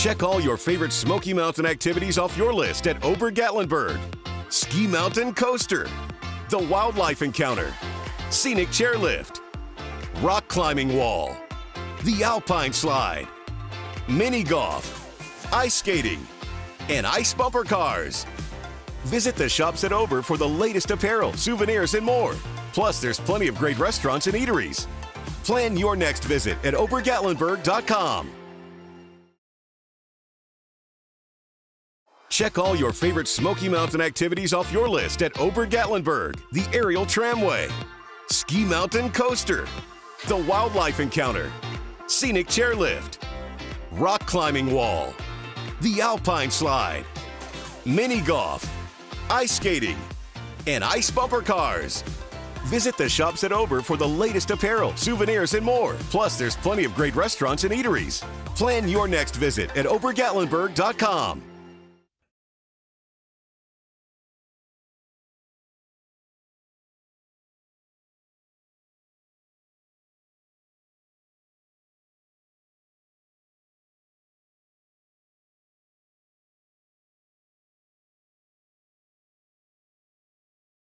Check all your favorite Smoky Mountain activities off your list at Ober Gatlinburg. Ski Mountain Coaster, the Wildlife Encounter, Scenic Chairlift, Rock Climbing Wall, the Alpine Slide, Mini Golf, Ice Skating, and Ice Bumper Cars. Visit the shops at Ober for the latest apparel, souvenirs, and more. Plus, there's plenty of great restaurants and eateries. Plan your next visit at obergatlinburg.com. Check all your favorite Smoky Mountain activities off your list at Ober Gatlinburg, the Aerial Tramway, Ski Mountain Coaster, the Wildlife Encounter, Scenic Chairlift, Rock Climbing Wall, the Alpine Slide, Mini Golf, Ice Skating, and Ice Bumper Cars. Visit the shops at Ober for the latest apparel, souvenirs, and more. Plus, there's plenty of great restaurants and eateries. Plan your next visit at obergatlinburg.com.